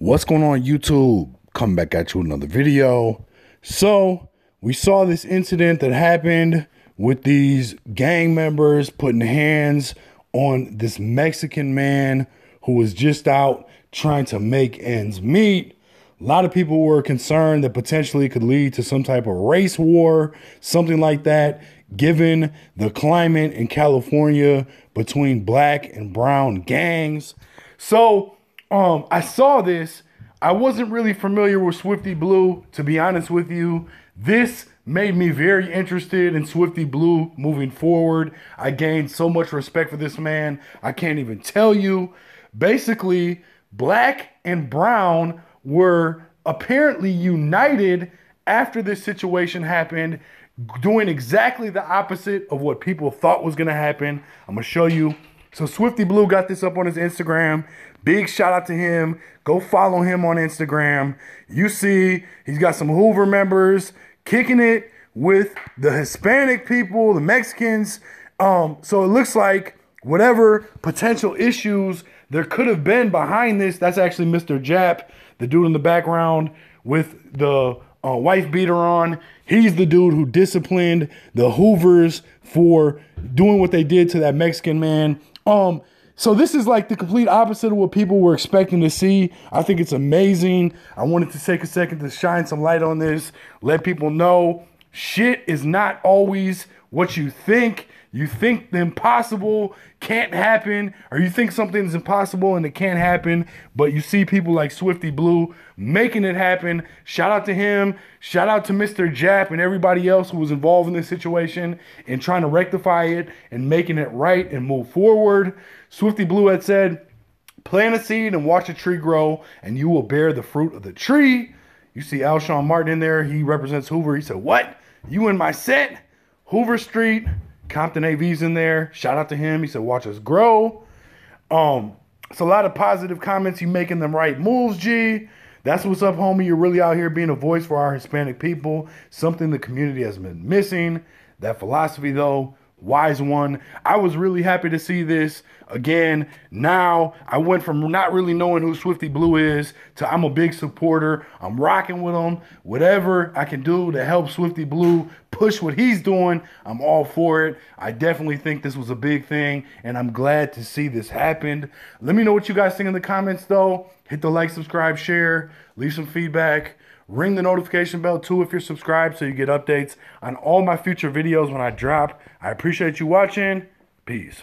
What's going on YouTube? Coming back at you another video. So we saw this incident that happened with these gang members putting hands on this Mexican man who was just out trying to make ends meet. A lot of people were concerned that potentially could lead to some type of race war, something like that, given the climate in California between black and brown gangs. So um, I saw this. I wasn't really familiar with Swifty Blue, to be honest with you. This made me very interested in Swifty Blue moving forward. I gained so much respect for this man. I can't even tell you. Basically, black and brown were apparently united after this situation happened, doing exactly the opposite of what people thought was going to happen. I'm going to show you. So Swifty Blue got this up on his Instagram. Big shout out to him. Go follow him on Instagram. You see, he's got some Hoover members kicking it with the Hispanic people, the Mexicans. Um, so it looks like whatever potential issues there could have been behind this, that's actually Mr. Jap, the dude in the background with the uh, wife beater on. He's the dude who disciplined the Hoovers for doing what they did to that Mexican man. Um, so this is like the complete opposite of what people were expecting to see. I think it's amazing. I wanted to take a second to shine some light on this, let people know shit is not always what you think. You think the impossible can't happen, or you think something's impossible and it can't happen, but you see people like Swifty Blue making it happen. Shout out to him. Shout out to Mr. Jap and everybody else who was involved in this situation and trying to rectify it and making it right and move forward. Swifty Blue had said, plant a seed and watch a tree grow, and you will bear the fruit of the tree. You see Alshon Martin in there. He represents Hoover. He said, What? You in my set? Hoover Street. Compton AV's in there. Shout out to him. He said, watch us grow. Um, it's a lot of positive comments. You making them right moves, G. That's what's up, homie. You're really out here being a voice for our Hispanic people. Something the community has been missing. That philosophy, though, wise one. I was really happy to see this again. Now I went from not really knowing who Swifty Blue is to I'm a big supporter. I'm rocking with him. Whatever I can do to help Swifty Blue push what he's doing, I'm all for it. I definitely think this was a big thing, and I'm glad to see this happened. Let me know what you guys think in the comments, though. Hit the like, subscribe, share, leave some feedback. Ring the notification bell too if you're subscribed so you get updates on all my future videos when I drop. I appreciate you watching. Peace.